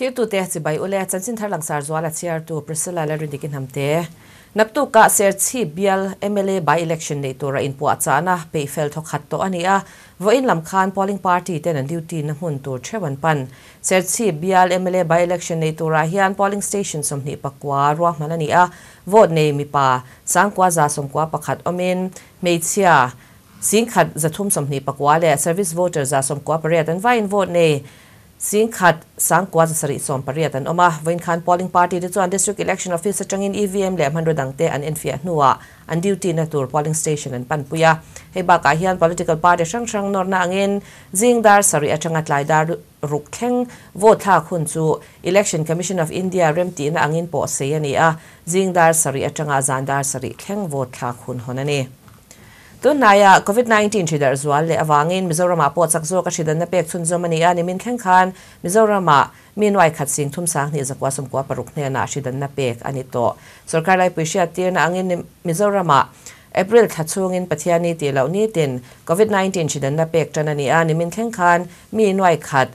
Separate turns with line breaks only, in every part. คือตัวเตะใบอุเลจันซินทาร์ลังสาร์จวัลเชียร์ตัวปริศลาเลรินดิกินฮัมเตะนับตัวกาเซอร์ซีบิลเอเมเล่บายอิเล็กชันในตัวรินปัวจานะเปย์เฟลทขัดตัวอันนี้อ่ะวินลำคานพอลลิงพาร์ตี้เต้นดิวตินหุ่นตัวเชวันปันเซอร์ซีบิลเอเมเล่บายอิเล็กชันในตัวรายการพอลลิงสเตชันสมนิปกว่ารัวมันันนี้อ่ะวตในมีป่าสังกว่าจะสมกวาประคัตอเมนเมเชียสิงขัดจะทุ่มสมนิปกว่าและเซอร์วิสโวอเตอร์จะสมกว่าปรียดันวายนหวอในสิงขัดสังกวาสริสอมปริยัตันออกมาวินขัน p o l l งพ g ร a r t y ดิจวน district election o อ f i c e จังอินอีีว EVM แหลมฮันดดังเตอันเอ็นฟีนัวอันดิวตีนัตัว p o l ลิ n g s t a t i o อันปันปุยาให้บากาเฮียน political party ช่างช่างนอร์นาเงินซิงดาร์สริอาจังอัตไลดารุกแข่งโหวตท่าคุณสู election commission of India เริ่มตีนังเงินปอเสียนี่อ่ะซิงดาร์สริอาจังอาจานดาร์สริแข่งโหวตท่าคุณฮอนันเอ Tu naya COVID-19 chi dar zual le awangin Mizorama po chak zo ka chidan na pek chun zo mani ani min khen khan Mizorama min wai khat sing thum sang ni zakwa sum kwa paruk ne na chidan na pek ani to sarkar lai pui April thachung in pathiani ti lo ni tin COVID-19 chidan na pek chana ni ani min khen khan khat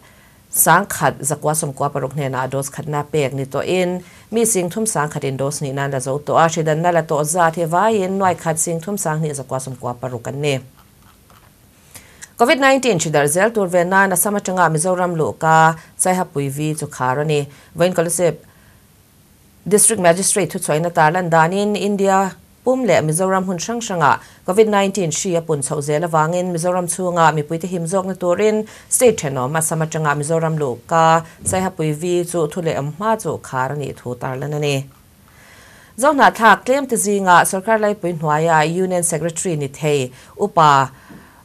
สังขัดสกวาสมกว่าปรุกเนนาดดสขัดนาเปกนิ่ตัวอินมีสิ่งทุ่มสังขัดอินโดสนี่นั่นและโตัวอาชิดันนั่นแหละตัวซาเทวายิน่อยขัดสิ่งทุ่มสังนี่สกวาสมกว่าปรุกันเน่ COVID-19 ชุดาร์เซลตัวเวนานาสมัชงามิโซรัมโลกาใช้ฮับปุยวีจุคารนี่เวนกอลเซบ District Magistrate ทุกสวยนาตาลันดานินอินเดีย pum le mizoram hun sang sanga covid 19 shi apun chauzela wangin mizoram chunga mi puite himjok na torin state theno ma sama changa mizoram lo ka sai ha pui vi chu thule amma chu khar ni thu tar lan ne zona thak claim te zinga sarkar lai pui hnuaya union secretary ni thei upa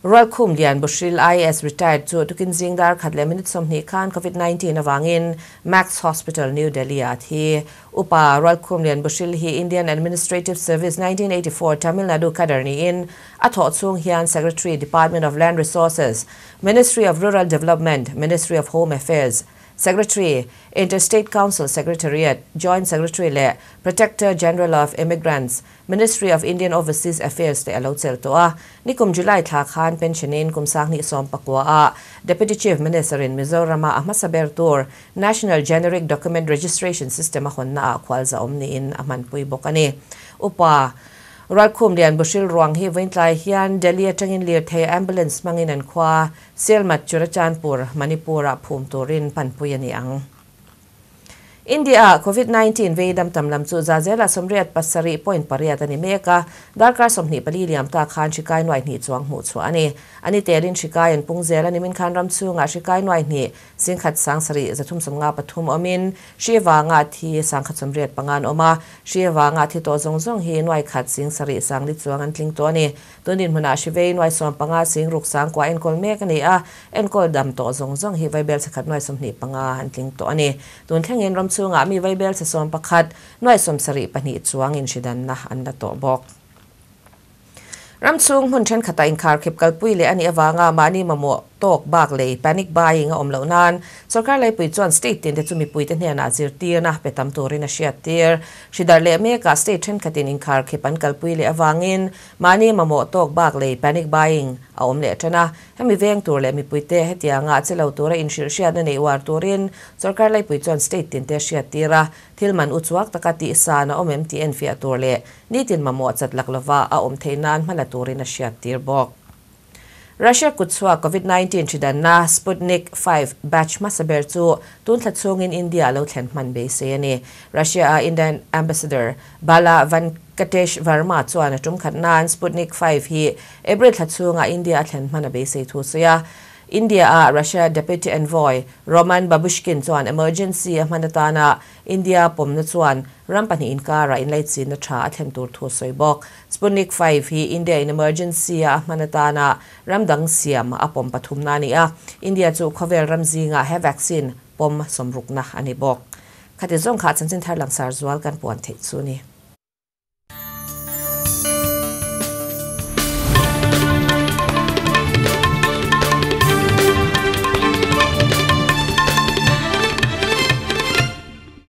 Ralkhum lian Bushil IS retired to tukin zingdar khatle minute somni khan COVID-19 avangin Max Hospital New Delhi at he upa Ralkhum lian Bushil he Indian Administrative Service 1984 Tamil Nadu kadarni in atho chung hian Secretary Department of Land Resources Ministry of Rural Development Ministry of Home Affairs Secretary, Interstate Council Secretariat, Joint Secretary le Protector General of Immigrants, Ministry of Indian Overseas Affairs the alo chel to a nikum July Takhan khan kum sak som pakwa Deputy Chief Minister in Mizoram a Ahmad National Generic Document Registration System a na a omni in aman pui upa รอยคุมเรียนบุชิลรวงฮีวินไลเฮียนเดลีจังอินเลียเทแอมบูเลนส์มังอินันควาเซลมัดจุรจานปูร์มณิปูระภูมิตัวรินปันปุยนียังอินเดียโควิด -19 วดัมตำลำจูจาเจลสมเรียดปัสสรีปอยน์ปริยตันิเมกาดาร์กาสมนีปรีเลียมตาคานชิกายนวยนีจวงหมูสวนีอันนี้เตลินชิกายนปุงเจลนิมินคานรัมซูงาชิกายนวยนีสิงขัดสังสริจะทุ่มสมงาปทุมอมินชีวางาทีสังขัดสมเรียดปังานอมาชีวางาทีโตัจงจงเฮนวยขัดสิงสรีสังลิจวงอันทิงตัวนี้ตัวนี้มนาชิเวนวยสนปังาสิงรุกสังกว่าเอ็นกลเมกนี่อ่เอ็นกลดัมตจงจงเฮไวเบลสขัดนวยสมนีปังาอันทิงตัวนี้ตัวแข่งเงินรำซูงามีไวเบลเซซอนปะคัดน้อยสมสรีปนิจวงอินชิดันนะอันละตบอกรำซุงหุ่นเช่นขตาอินคาร์เก็บกัลปุยเลอันนี้ว่างามานี่มามมวตกบากเลยแพนิคบายงอมเหล่านั้นสกาเลยปุยจวนสเตตินที่จมีปุยเทนนาซิรตีนะเปตัมตัวรินาเชียตีร์ชิดาเลเมกาสเตชันคตินิงคาร์เคปันกัลปุยเลอวางินมานีมาโมตกบากเลยแพนิคบายงอมเลชนะให้มีเวงตัวเลมีปุยเทเฮติอางาซิลาตัวรินชิรเชียดในวาร์ตัวรินสกาเลยปุยจวนสเตตินเทเชียตีระทิลมันอุจวักตะกติสานอมเอ็มทีเอ็นฟิอาตัวเลนี่ตินมาโมจัดลักลวาอมเทนานมาละตัวรินาเชียตีร์บอก Russia kutswa COVID-19 chida na Sputnik 5 batch masaber chu tun tha chungin India lo thlen man ani Russia a Indian ambassador Bala Van Katesh Verma chu an atum khat Sputnik 5 hi April tha chunga India thlen man be se thu so India a Russia Deputy Envoy Roman Babushkin chuan emergency a manatana India pomna chuan rampani inkara in late sin na tha athlem tur thu soibok Sputnik 5 hi India in emergency a manatana ramdang siam apom pathumna ni a India chu khovel ramzinga he vaccine pom somrukna ani bok khate zong kha chanchin thar langsar zual kan puan thei chu ni